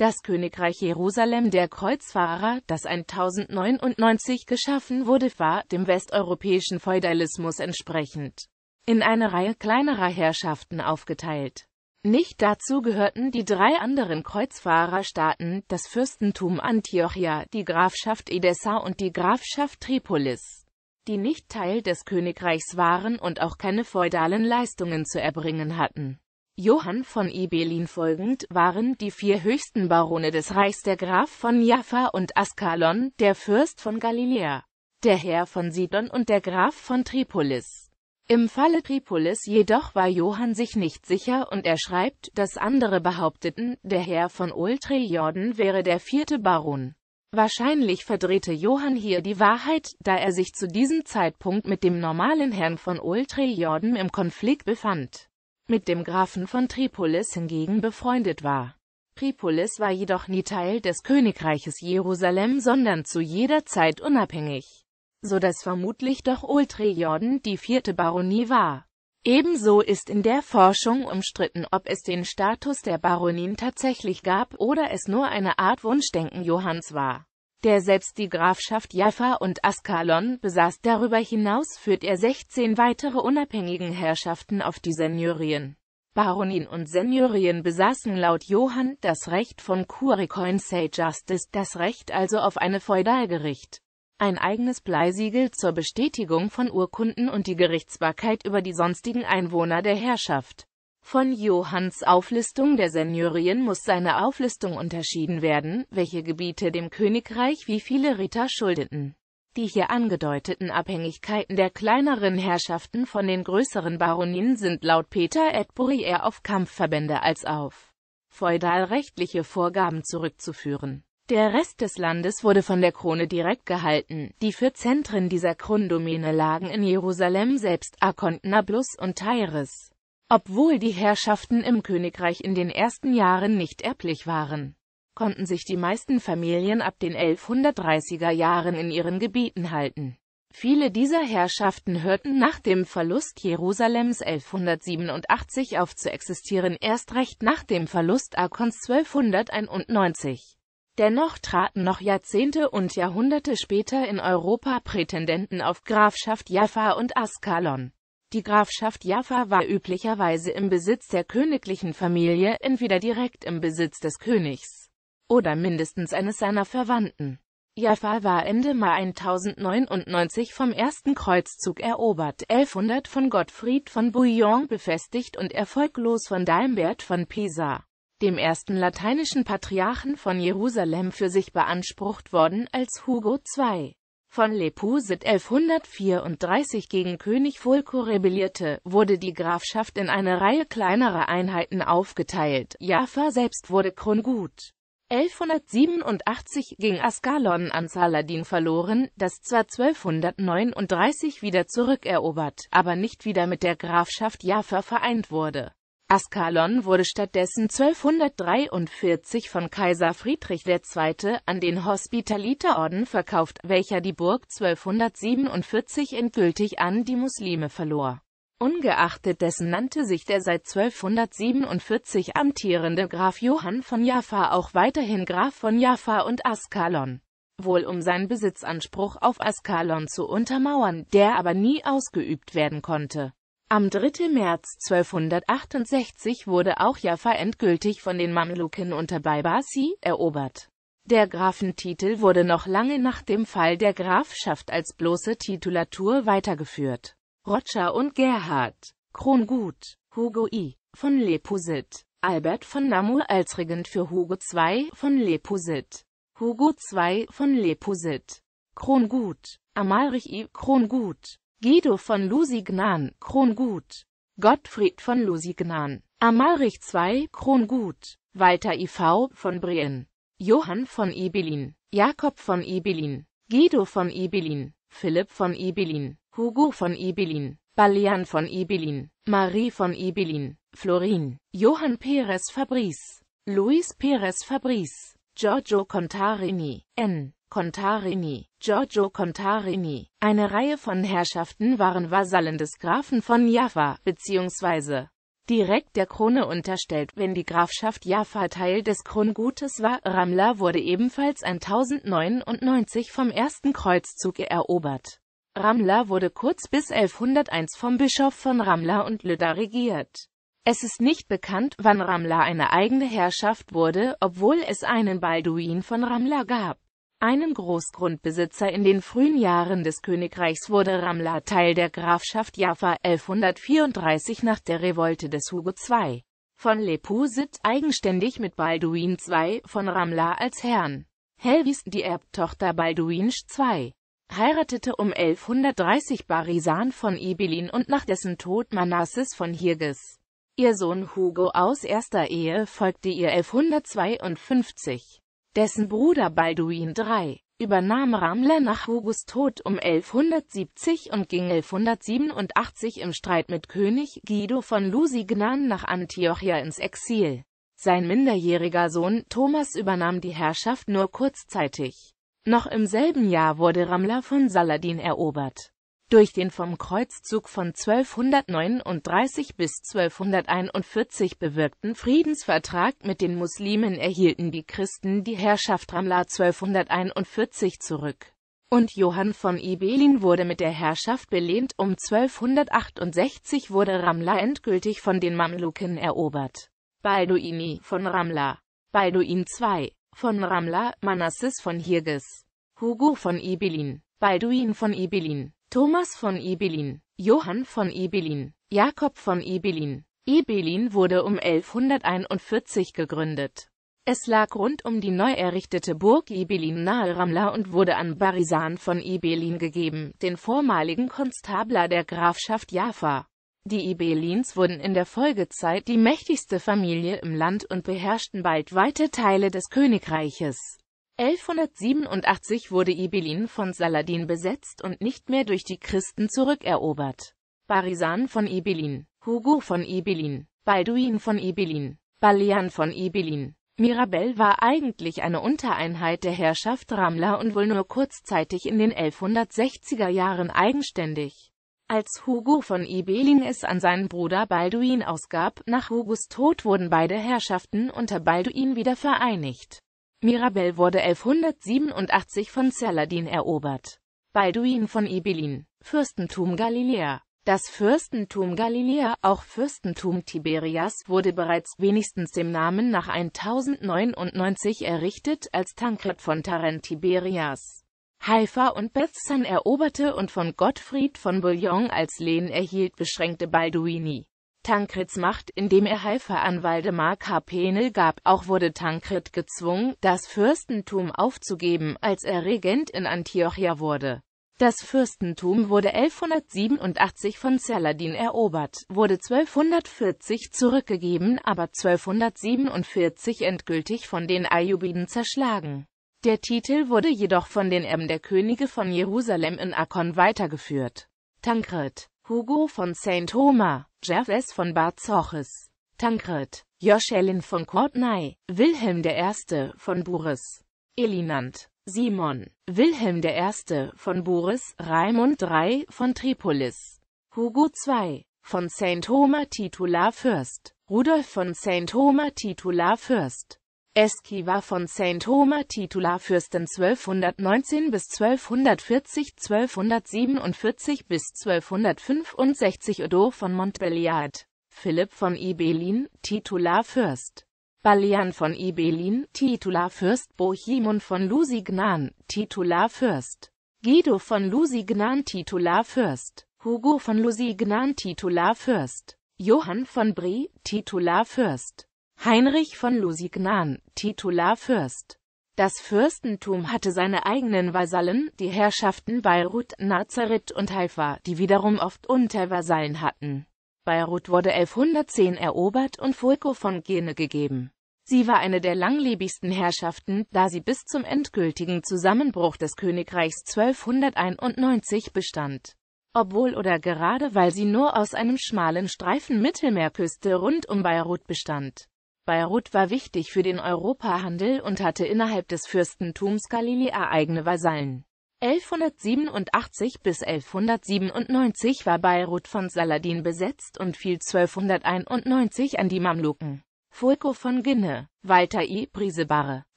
Das Königreich Jerusalem der Kreuzfahrer, das 1099 geschaffen wurde, war, dem westeuropäischen Feudalismus entsprechend, in eine Reihe kleinerer Herrschaften aufgeteilt. Nicht dazu gehörten die drei anderen Kreuzfahrerstaaten, das Fürstentum Antiochia, die Grafschaft Edessa und die Grafschaft Tripolis, die nicht Teil des Königreichs waren und auch keine feudalen Leistungen zu erbringen hatten. Johann von Ibelin folgend waren die vier höchsten Barone des Reichs der Graf von Jaffa und Askalon, der Fürst von Galiläa, der Herr von Sidon und der Graf von Tripolis. Im Falle Tripolis jedoch war Johann sich nicht sicher und er schreibt, dass andere behaupteten, der Herr von Ultrijorden wäre der vierte Baron. Wahrscheinlich verdrehte Johann hier die Wahrheit, da er sich zu diesem Zeitpunkt mit dem normalen Herrn von Ultrijorden im Konflikt befand mit dem Grafen von Tripolis hingegen befreundet war. Tripolis war jedoch nie Teil des Königreiches Jerusalem, sondern zu jeder Zeit unabhängig, so dass vermutlich doch Ultrijorden die vierte Baronie war. Ebenso ist in der Forschung umstritten, ob es den Status der Baronin tatsächlich gab oder es nur eine Art Wunschdenken Johanns war der selbst die Grafschaft Jaffa und Askalon besaß. Darüber hinaus führt er 16 weitere unabhängigen Herrschaften auf die Seigneurien. Baronien und Seigneurien besaßen laut Johann das Recht von Curicoin Say Justice, das Recht also auf eine Feudalgericht, ein eigenes Bleisiegel zur Bestätigung von Urkunden und die Gerichtsbarkeit über die sonstigen Einwohner der Herrschaft. Von Johanns Auflistung der Seigneurien muss seine Auflistung unterschieden werden, welche Gebiete dem Königreich wie viele Ritter schuldeten. Die hier angedeuteten Abhängigkeiten der kleineren Herrschaften von den größeren Baronien sind laut Peter Edbury eher auf Kampfverbände als auf feudalrechtliche Vorgaben zurückzuführen. Der Rest des Landes wurde von der Krone direkt gehalten. Die vier Zentren dieser Krondomäne lagen in Jerusalem selbst, Akkon, Nablus und Tyres obwohl die Herrschaften im Königreich in den ersten Jahren nicht erblich waren, konnten sich die meisten Familien ab den 1130er Jahren in ihren Gebieten halten. Viele dieser Herrschaften hörten nach dem Verlust Jerusalems 1187 auf zu existieren, erst recht nach dem Verlust Akons 1291. Dennoch traten noch Jahrzehnte und Jahrhunderte später in Europa Prätendenten auf Grafschaft Jaffa und Askalon. Die Grafschaft Jaffa war üblicherweise im Besitz der königlichen Familie, entweder direkt im Besitz des Königs oder mindestens eines seiner Verwandten. Jaffa war Ende Mai 1099 vom ersten Kreuzzug erobert, 1100 von Gottfried von Bouillon befestigt und erfolglos von Daimbert von Pisa, dem ersten lateinischen Patriarchen von Jerusalem für sich beansprucht worden, als Hugo II von Lepusit 1134 gegen König Fulko rebellierte, wurde die Grafschaft in eine Reihe kleinerer Einheiten aufgeteilt. Jaffa selbst wurde Krongut. 1187 ging Askalon an Saladin verloren, das zwar 1239 wieder zurückerobert, aber nicht wieder mit der Grafschaft Jaffa vereint wurde. Askalon wurde stattdessen 1243 von Kaiser Friedrich II. an den Hospitaliterorden verkauft, welcher die Burg 1247 endgültig an die Muslime verlor. Ungeachtet dessen nannte sich der seit 1247 amtierende Graf Johann von Jaffa auch weiterhin Graf von Jaffa und Askalon, wohl um seinen Besitzanspruch auf Askalon zu untermauern, der aber nie ausgeübt werden konnte. Am 3. März 1268 wurde auch Jaffa endgültig von den Mamluken unter Baybasi erobert. Der Grafentitel wurde noch lange nach dem Fall der Grafschaft als bloße Titulatur weitergeführt. Roger und Gerhard, Krongut, Hugo I. von Lepusit, Albert von Namur als Regent für Hugo II von Lepusit, Hugo II von Lepusit, Krongut, Amalrich I. Krongut, Guido von Lusignan, Krongut, Gottfried von Lusignan, Amalrich II, Krongut, Walter IV. von Brien, Johann von Ibelin, Jakob von Ibelin, Guido von Ibelin, Philipp von Ibelin, Hugo von Ibelin, Balian von Ibelin, Marie von Ibelin, Florin, Johann Perez Fabrice, Luis Perez Fabrice, Giorgio Contarini, N. Contarini, Giorgio Contarini. Eine Reihe von Herrschaften waren Vasallen des Grafen von Jaffa, bzw. direkt der Krone unterstellt, wenn die Grafschaft Jaffa Teil des Krongutes war. Ramla wurde ebenfalls 1099 vom ersten Kreuzzug erobert. Ramla wurde kurz bis 1101 vom Bischof von Ramla und Lüda regiert. Es ist nicht bekannt, wann Ramla eine eigene Herrschaft wurde, obwohl es einen Balduin von Ramla gab. Einem Großgrundbesitzer in den frühen Jahren des Königreichs wurde Ramla Teil der Grafschaft Jaffa 1134 nach der Revolte des Hugo II. von Lepusit eigenständig mit Balduin II. von Ramla als Herrn. Helvis, die Erbtochter Balduins II heiratete um 1130 Barisan von Ibelin und nach dessen Tod Manasses von Hirges. Ihr Sohn Hugo aus erster Ehe folgte ihr 1152. Dessen Bruder Balduin III übernahm Ramla nach Hugos Tod um 1170 und ging 1187 im Streit mit König Guido von Lusignan nach Antiochia ins Exil. Sein minderjähriger Sohn Thomas übernahm die Herrschaft nur kurzzeitig. Noch im selben Jahr wurde Ramla von Saladin erobert. Durch den vom Kreuzzug von 1239 bis 1241 bewirkten Friedensvertrag mit den Muslimen erhielten die Christen die Herrschaft Ramla 1241 zurück. Und Johann von Ibelin wurde mit der Herrschaft belehnt, um 1268 wurde Ramla endgültig von den Mamluken erobert. Balduini von Ramla Balduin II von Ramla, Manasses von Hirges, Hugo von Ibelin, Balduin von Ibelin, Thomas von Ibelin, Johann von Ibelin, Jakob von Ibelin. Ibelin wurde um 1141 gegründet. Es lag rund um die neu errichtete Burg Ibelin nahe Ramla und wurde an Barisan von Ibelin gegeben, den vormaligen Konstabler der Grafschaft Jaffa. Die Ibelins wurden in der Folgezeit die mächtigste Familie im Land und beherrschten bald weite Teile des Königreiches. 1187 wurde Ibelin von Saladin besetzt und nicht mehr durch die Christen zurückerobert. Barisan von Ibelin, Hugo von Ibelin, Balduin von Ibelin, Balian von Ibelin. Mirabel war eigentlich eine Untereinheit der Herrschaft Ramla und wohl nur kurzzeitig in den 1160er Jahren eigenständig. Als Hugo von Ibelin es an seinen Bruder Balduin ausgab, nach Hugos Tod wurden beide Herrschaften unter Balduin wieder vereinigt. Mirabel wurde 1187 von Saladin erobert. Balduin von Ibelin, Fürstentum Galiläa Das Fürstentum Galiläa, auch Fürstentum Tiberias, wurde bereits wenigstens dem Namen nach 1099 errichtet, als Tankred von Tarent Tiberias Haifa und Bethsan eroberte und von Gottfried von Bouillon als Lehen erhielt, beschränkte Balduini Tankrits Macht, indem er Haifa an Waldemar Karpenel gab. Auch wurde Tankred gezwungen, das Fürstentum aufzugeben, als er Regent in Antiochia wurde. Das Fürstentum wurde 1187 von Saladin erobert, wurde 1240 zurückgegeben, aber 1247 endgültig von den Ayyubiden zerschlagen. Der Titel wurde jedoch von den Erben der Könige von Jerusalem in Akkon weitergeführt. Tankred, Hugo von St. Thomas, Gervais von Barzoches, Tankred, Joschelin von Courtenay, Wilhelm I. von Bures, Elinand, Simon, Wilhelm I. von Bures, Raimund III. von Tripolis, Hugo II. von St. Thomas Titularfürst, Rudolf von St. Thomas Titularfürst, Eski war von St. Thomas Titularfürsten 1219 bis 1240, 1247 bis 1265 Odo von Montbelliard, Philipp von Ibelin, Titularfürst, Balian von Ibelin, Titularfürst Bohemund von Lusignan, Titularfürst, Guido von Lusignan Titularfürst, Hugo von Lusignan Titularfürst, Johann von Brie, Titularfürst. Heinrich von Lusignan, Titularfürst. Das Fürstentum hatte seine eigenen Vasallen, die Herrschaften Beirut, Nazareth und Haifa, die wiederum oft Untervasallen hatten. Beirut wurde 1110 erobert und Fulko von Gene gegeben. Sie war eine der langlebigsten Herrschaften, da sie bis zum endgültigen Zusammenbruch des Königreichs 1291 bestand. Obwohl oder gerade weil sie nur aus einem schmalen Streifen Mittelmeerküste rund um Beirut bestand. Beirut war wichtig für den Europahandel und hatte innerhalb des Fürstentums Galiläa eigene Vasallen. 1187 bis 1197 war Beirut von Saladin besetzt und fiel 1291 an die Mamluken. Fulko von Ginne, Walter I. Brisebare,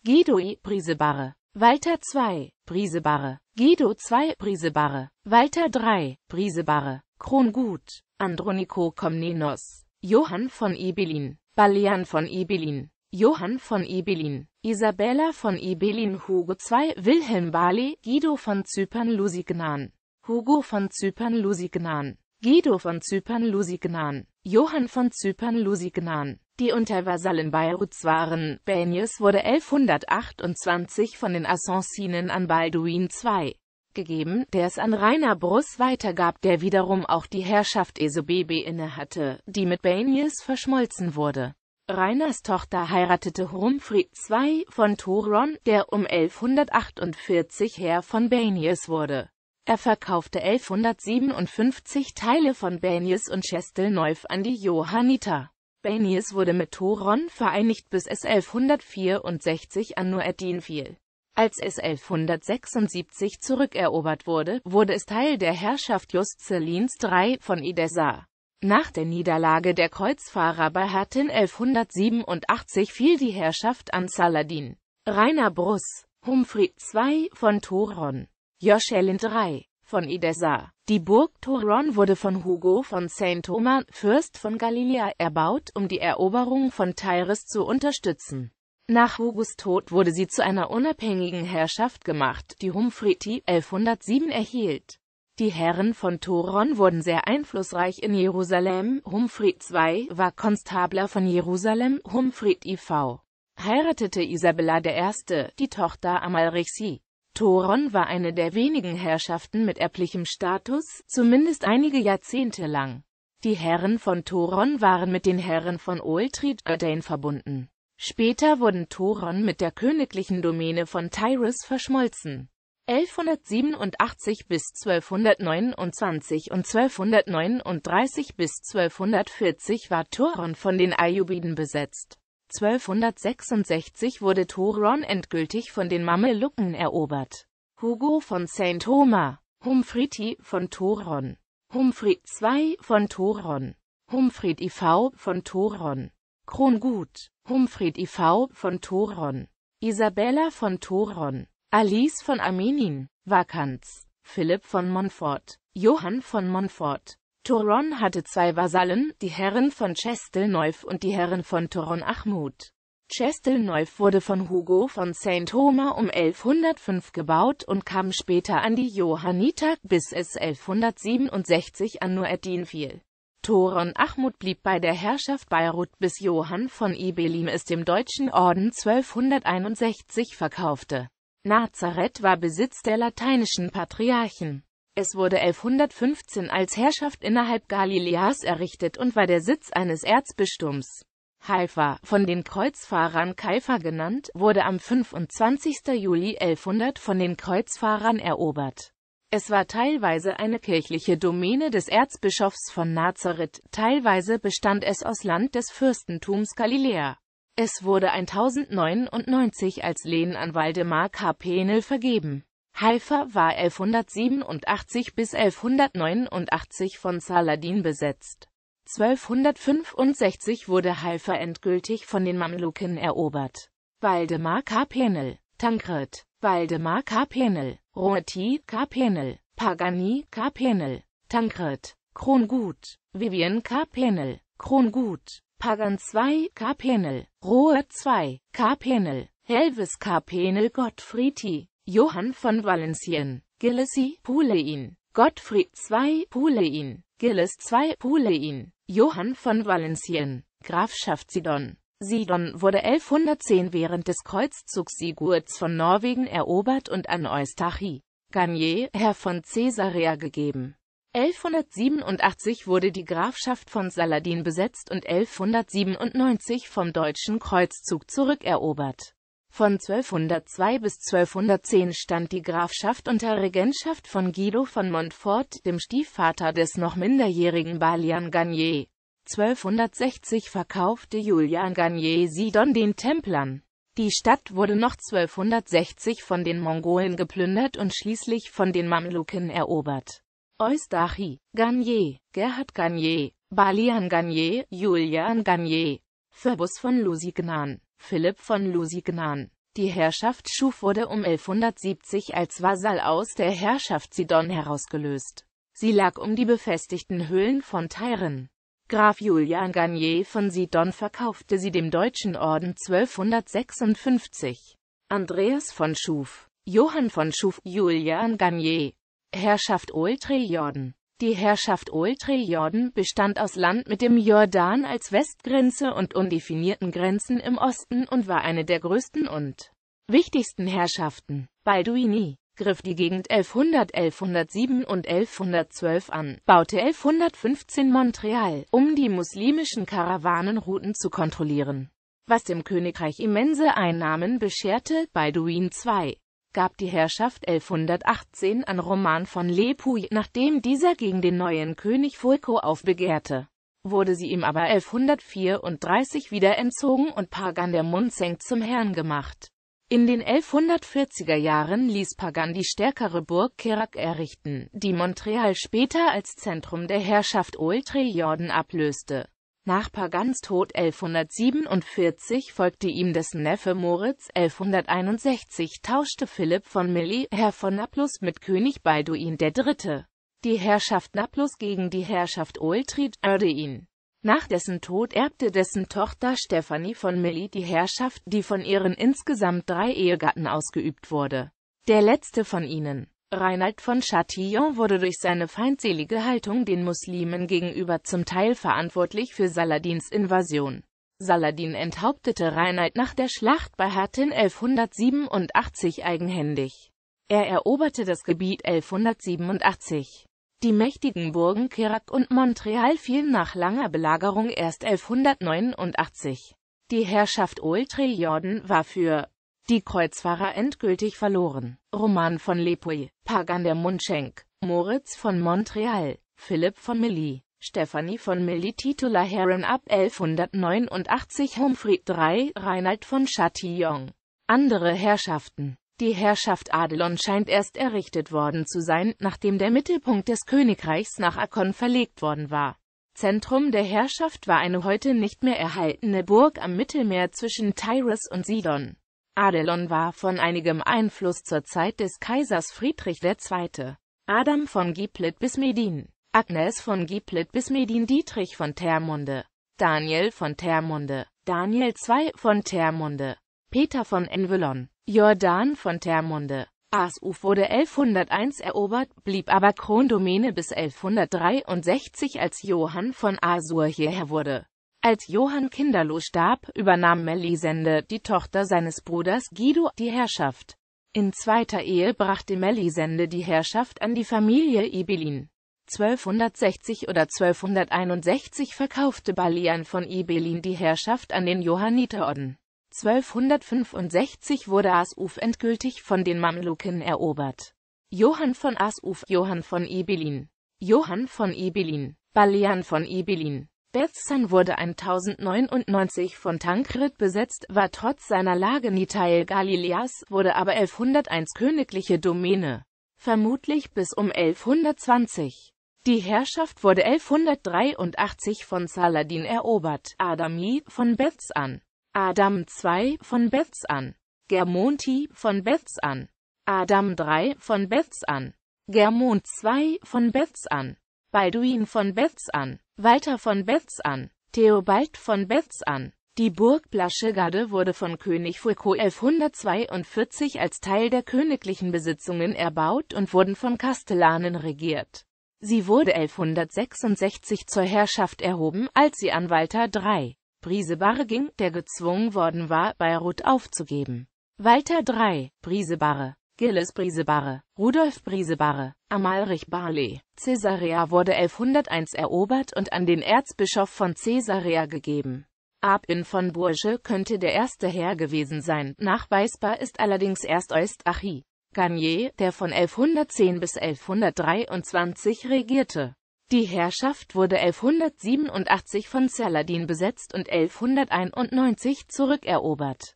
Guido I. Brisebare, Walter II. Brisebare, Guido II. Brisebare, Walter III. Brisebare, Krongut, Androniko Komnenos, Johann von Ibelin, Balian von Ibelin, Johann von Ibelin, Isabella von Ibelin Hugo II. Wilhelm Bali, Guido von Zypern-Lusignan, Hugo von Zypern-Lusignan, Guido von Zypern-Lusignan, Johann von Zypern-Lusignan. Die Untervasallen Beiruts waren, Benius wurde 1128 von den Assassinen an Balduin II gegeben, der es an Rainer Bruss weitergab, der wiederum auch die Herrschaft Esobebe innehatte, die mit Benius verschmolzen wurde. Rainers Tochter heiratete Humfried II von Thoron, der um 1148 Herr von Benius wurde. Er verkaufte 1157 Teile von Benius und Chastelneuf an die Johanniter. Benius wurde mit Thoron vereinigt bis es 1164 an Nureddin fiel. Als es 1176 zurückerobert wurde, wurde es Teil der Herrschaft Juscelins III von Edessa. Nach der Niederlage der Kreuzfahrer bei Hattin 1187 fiel die Herrschaft an Saladin. Rainer Bruss, Humfried II von Thoron, Joschelin III von Edessa. Die Burg Thoron wurde von Hugo von Saint-Thomas, Fürst von Galiläa, erbaut, um die Eroberung von Tyres zu unterstützen. Nach Hugos Tod wurde sie zu einer unabhängigen Herrschaft gemacht, die Humfriti 1107 erhielt. Die Herren von Thoron wurden sehr einflussreich in Jerusalem. Humfried II war Konstabler von Jerusalem. Humfried IV heiratete Isabella I., die Tochter Amalrichsi. Thoron war eine der wenigen Herrschaften mit erblichem Status, zumindest einige Jahrzehnte lang. Die Herren von Thoron waren mit den Herren von Oltrid verbunden. Später wurden Thoron mit der königlichen Domäne von Tyrus verschmolzen. 1187 bis 1229 und 1239 bis 1240 war Thoron von den Ayyubiden besetzt. 1266 wurde Thoron endgültig von den Mamelucken erobert. Hugo von Saint Thomas, Humfriti von Thoron, Humfried II von Thoron, Humfried IV von Thoron, Krongut, Humfried IV von Thoron, Isabella von Thoron, Alice von Armenien, Vakanz, Philipp von Montfort, Johann von Montfort. Thoron hatte zwei Vasallen, die Herren von Chastelneuf und die Herren von Thoron Achmut. Chastelneuf wurde von Hugo von Saint Thomas um 1105 gebaut und kam später an die Johanniter, bis es 1167 an Nureddin fiel. Thoron Achmut blieb bei der Herrschaft Beirut bis Johann von Ibelim es dem Deutschen Orden 1261 verkaufte. Nazareth war Besitz der lateinischen Patriarchen. Es wurde 1115 als Herrschaft innerhalb Galiläas errichtet und war der Sitz eines Erzbistums. Haifa, von den Kreuzfahrern Kaifa genannt, wurde am 25. Juli 1100 von den Kreuzfahrern erobert. Es war teilweise eine kirchliche Domäne des Erzbischofs von Nazareth, teilweise bestand es aus Land des Fürstentums Galiläa. Es wurde 1099 als Lehen an Waldemar Karpenel vergeben. Haifa war 1187 bis 1189 von Saladin besetzt. 1265 wurde Haifa endgültig von den Mamluken erobert. Waldemar Karpenel, Tankred, Waldemar Karpenel, Roeti, Karpenel, Pagani, Karpenel, Tankred, Krongut, Vivian Karpenel, Krongut, Pagan 2, Karpenel, Rohe 2, Karpenel, Helvis Karpenel Gottfriedi, Johann von Valencien, Gillesi, Pulein, Gottfried II, Pulein, Gilles II, Pulein, Johann von Valencien, Grafschaft Sidon. Sidon wurde 1110 während des Kreuzzugs Sigurds von Norwegen erobert und an Eustachi, Garnier, Herr von Caesarea gegeben. 1187 wurde die Grafschaft von Saladin besetzt und 1197 vom deutschen Kreuzzug zurückerobert. Von 1202 bis 1210 stand die Grafschaft unter Regentschaft von Guido von Montfort, dem Stiefvater des noch minderjährigen Balian Garnier. 1260 verkaufte Julian Garnier Sidon den Templern. Die Stadt wurde noch 1260 von den Mongolen geplündert und schließlich von den Mamluken erobert. Eustachi, Garnier, Gerhard Garnier, Balian Garnier, Julian Garnier, Phoebus von Lusignan, Philipp von Lusignan. Die Herrschaft Schuf wurde um 1170 als Vasall aus der Herrschaft Sidon herausgelöst. Sie lag um die befestigten Höhlen von Tyren. Graf Julian Garnier von Sidon verkaufte sie dem Deutschen Orden 1256. Andreas von Schuf, Johann von Schuf, Julian Garnier. Herrschaft Old-Trilliorden Die Herrschaft Old-Trilliorden bestand aus Land mit dem Jordan als Westgrenze und undefinierten Grenzen im Osten und war eine der größten und wichtigsten Herrschaften. Balduini griff die Gegend 1100, 1107 und 1112 an, baute 1115 Montreal, um die muslimischen Karawanenrouten zu kontrollieren, was dem Königreich immense Einnahmen bescherte. Balduin II gab die Herrschaft 1118 an Roman von Lepuy, nachdem dieser gegen den neuen König Fulko aufbegehrte wurde sie ihm aber 1134 wieder entzogen und Pagan der Munzeng zum Herrn gemacht. In den 1140er Jahren ließ Pagan die stärkere Burg Kerak errichten, die Montreal später als Zentrum der Herrschaft Old-Trilliorden ablöste. Nach Pagans Tod 1147 folgte ihm dessen Neffe Moritz, 1161 tauschte Philipp von Milly, Herr von Naplus mit König Balduin III. die Herrschaft Naplus gegen die Herrschaft Old-Trilliorden. Nach dessen Tod erbte dessen Tochter Stephanie von Milly die Herrschaft, die von ihren insgesamt drei Ehegatten ausgeübt wurde. Der letzte von ihnen, Reinald von Chatillon wurde durch seine feindselige Haltung den Muslimen gegenüber zum Teil verantwortlich für Saladins Invasion. Saladin enthauptete Reinald nach der Schlacht bei Hattin 1187 eigenhändig. Er eroberte das Gebiet 1187. Die mächtigen Burgen Kerak und Montreal fielen nach langer Belagerung erst 1189. Die Herrschaft Old-Trilliorden war für die Kreuzfahrer endgültig verloren. Roman von Lepuy, Pagan der Mundschenk, Moritz von Montreal, Philipp von Milly, Stephanie von Milly Titular Herren ab 1189 Humphrey III, Reinald von Chatillon. Andere Herrschaften die Herrschaft Adelon scheint erst errichtet worden zu sein, nachdem der Mittelpunkt des Königreichs nach Akkon verlegt worden war. Zentrum der Herrschaft war eine heute nicht mehr erhaltene Burg am Mittelmeer zwischen Tyrus und Sidon. Adelon war von einigem Einfluss zur Zeit des Kaisers Friedrich II. Adam von Giplet bis Medin, Agnes von Giplet bis Medin Dietrich von Termonde, Daniel von Termonde, Daniel II von Termonde, Peter von Envelon, Jordan von Termonde. Asuf wurde 1101 erobert, blieb aber Krondomäne bis 1163 als Johann von Asur hierher wurde. Als Johann kinderlos starb, übernahm Melisende, die Tochter seines Bruders Guido, die Herrschaft. In zweiter Ehe brachte Melisende die Herrschaft an die Familie Ibelin. 1260 oder 1261 verkaufte Balian von Ibelin die Herrschaft an den Johanniterorden. 1265 wurde Asuf endgültig von den Mamluken erobert. Johann von Asuf, Johann von Ibelin, Johann von Ibelin, Balian von Ibelin. Bethsan wurde 1099 von Tankred besetzt, war trotz seiner Lage nie Teil Galileas, wurde aber 1101 königliche Domäne. Vermutlich bis um 1120. Die Herrschaft wurde 1183 von Saladin erobert, Adami von Bethsan. Adam II von Beths an, Germonti von Beths an, Adam III von Beths an, Germont II von Beths an, Balduin von Beths an, Walter von Beths an, Theobald von Beths an. Die Burg Blaschegade wurde von König Fulko 1142 als Teil der königlichen Besitzungen erbaut und wurden von Kastellanen regiert. Sie wurde 1166 zur Herrschaft erhoben, als sie an Walter III. Brisebarre ging, der gezwungen worden war, Beirut aufzugeben. Walter III, Brisebarre, Gilles Brisebarre, Rudolf Brisebarre, Amalrich Barley. Caesarea wurde 1101 erobert und an den Erzbischof von Caesarea gegeben. Abin von Bourges könnte der erste Herr gewesen sein, nachweisbar ist allerdings erst Eustachi Garnier, der von 1110 bis 1123 regierte. Die Herrschaft wurde 1187 von Saladin besetzt und 1191 zurückerobert.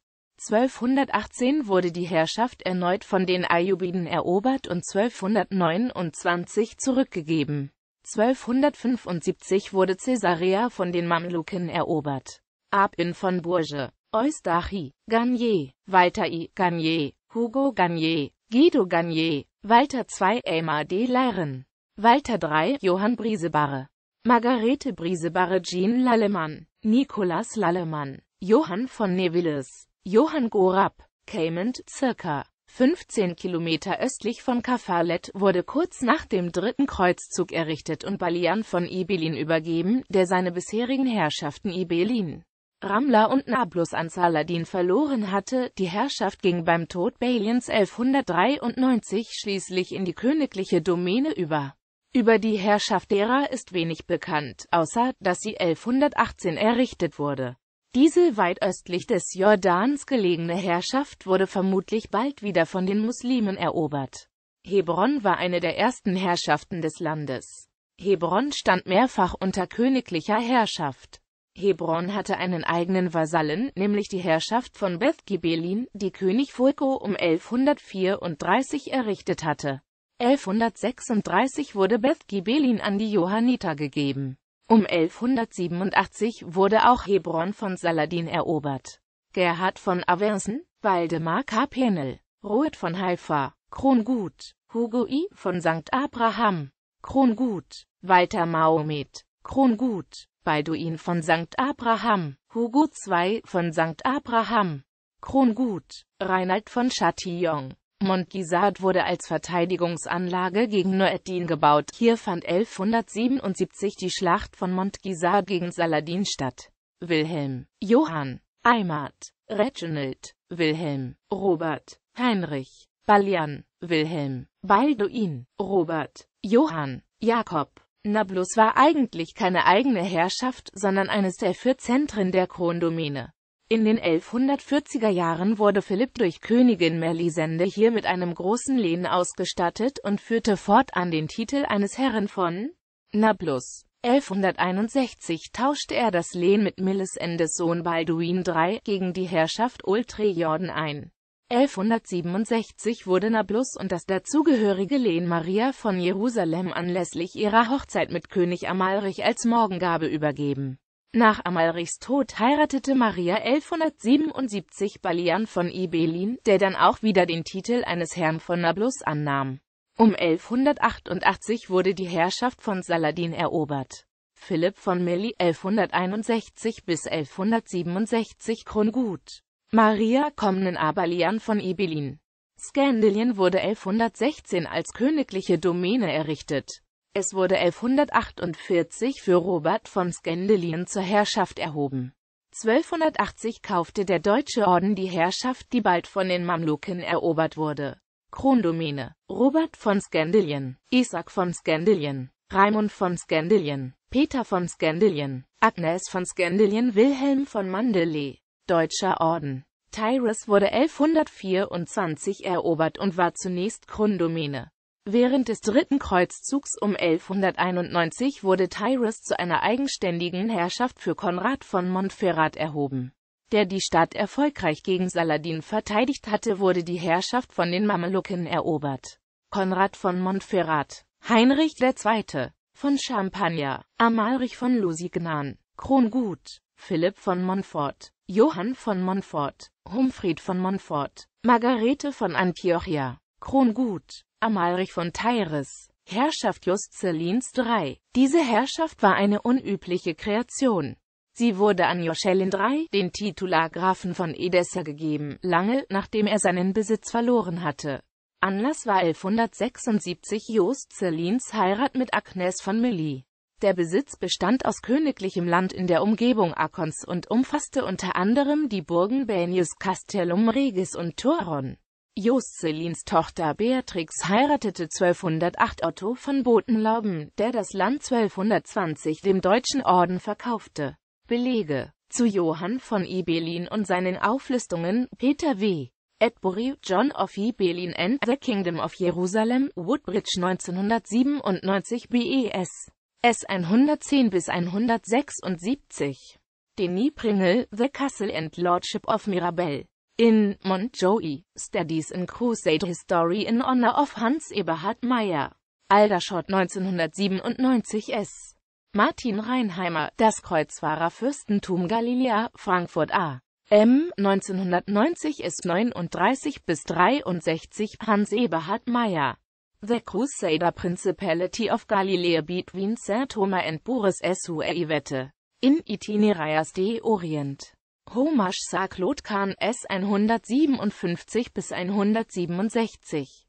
1218 wurde die Herrschaft erneut von den Ayyubiden erobert und 1229 zurückgegeben. 1275 wurde Caesarea von den Mamluken erobert. Abin von Bourges, Eustachi, Garnier, Walter I. Garnier, Hugo Garnier, Guido Garnier, Walter II. Aymar de Leiren, Walter III. Johann Briesebarre, Margarete Briesebarre Jean Lallemann, Nicolas Lallemann, Johann von Nevilles, Johann Gorab, Caymont, circa 15 Kilometer östlich von Kafalet, wurde kurz nach dem dritten Kreuzzug errichtet und Balian von Ibelin übergeben, der seine bisherigen Herrschaften Ibelin, Ramla und Nablus an Saladin verloren hatte. Die Herrschaft ging beim Tod Balians 1193 schließlich in die königliche Domäne über. Über die Herrschaft derer ist wenig bekannt, außer, dass sie 1118 errichtet wurde. Diese weit östlich des Jordans gelegene Herrschaft wurde vermutlich bald wieder von den Muslimen erobert. Hebron war eine der ersten Herrschaften des Landes. Hebron stand mehrfach unter königlicher Herrschaft. Hebron hatte einen eigenen Vasallen, nämlich die Herrschaft von Beth Gibelin, die König Fulko um 1134 errichtet hatte. 1136 wurde Beth Gibelin an die Johanniter gegeben. Um 1187 wurde auch Hebron von Saladin erobert. Gerhard von Aversen, Waldemar Karpenel, Roet von Haifa, Krongut, Hugo I. von St. Abraham, Krongut, Walter Mahomet, Krongut, Balduin von St. Abraham, Hugo II. von St. Abraham, Krongut, Reinald von Chatillon. Montgisard wurde als Verteidigungsanlage gegen Noeddin gebaut. Hier fand 1177 die Schlacht von Montgisard gegen Saladin statt. Wilhelm, Johann, Aimard, Reginald, Wilhelm, Robert, Heinrich, Balian, Wilhelm, Balduin, Robert, Johann, Jakob, Nablus war eigentlich keine eigene Herrschaft, sondern eines der vier Zentren der Krondomäne. In den 1140er Jahren wurde Philipp durch Königin Melisende hier mit einem großen Lehen ausgestattet und führte fortan den Titel eines Herren von Nablus. 1161 tauschte er das Lehen mit Melisendes Sohn Balduin III gegen die Herrschaft Ultrejorden ein. 1167 wurde Nablus und das dazugehörige Lehen Maria von Jerusalem anlässlich ihrer Hochzeit mit König Amalrich als Morgengabe übergeben. Nach Amalrichs Tod heiratete Maria 1177 Balian von Ibelin, der dann auch wieder den Titel eines Herrn von Nablus annahm. Um 1188 wurde die Herrschaft von Saladin erobert. Philipp von Milli 1161 bis 1167 Krongut Maria Komnen Abalian von Ibelin. Skandalien wurde 1116 als königliche Domäne errichtet. Es wurde 1148 für Robert von Skandalien zur Herrschaft erhoben. 1280 kaufte der Deutsche Orden die Herrschaft, die bald von den Mamluken erobert wurde. Krondomäne Robert von Skandalien, Isaac von Skandalien, Raimund von Skandalien, Peter von Skandalien, Agnes von Skandalien Wilhelm von Mandalay Deutscher Orden. Tyrus wurde 1124 erobert und war zunächst Krondomäne. Während des Dritten Kreuzzugs um 1191 wurde Tyrus zu einer eigenständigen Herrschaft für Konrad von Montferrat erhoben. Der die Stadt erfolgreich gegen Saladin verteidigt hatte, wurde die Herrschaft von den Mamelucken erobert. Konrad von Montferrat, Heinrich II. von Champagner, Amalrich von Lusignan, Krongut, Philipp von Montfort, Johann von Montfort, Humfried von Montfort, Margarete von Antiochia, Krongut, Amalrich von Tyres, Herrschaft Juscelins III. Diese Herrschaft war eine unübliche Kreation. Sie wurde an Joschelin III., den Titulargrafen von Edessa gegeben, lange nachdem er seinen Besitz verloren hatte. Anlass war 1176 Juscelins Heirat mit Agnes von Milly. Der Besitz bestand aus königlichem Land in der Umgebung Akons und umfasste unter anderem die Burgen Benius Castellum Regis und Toron. Joscelins Tochter Beatrix heiratete 1208 Otto von Botenlauben, der das Land 1220 dem Deutschen Orden verkaufte. Belege zu Johann von Ibelin und seinen Auflistungen, Peter W. Edbury, John of Ibelin and the Kingdom of Jerusalem, Woodbridge 1997 BES. S 110 bis 176. Denis Pringle, The Castle and Lordship of Mirabel. In Montjoie, Studies in Crusade History in Honor of Hans Eberhard Meyer. Aldershot 1997 S. Martin Reinheimer, Das Kreuzfahrerfürstentum Galiläa, Frankfurt A. M. 1990 ist 39 bis 63 Hans Eberhard Meyer. The Crusader Principality of Galilee between St. Thomas and Boris Suevete. In Itinerarias de Orient. Homash Sa Claude Kahn S. 157 bis 167.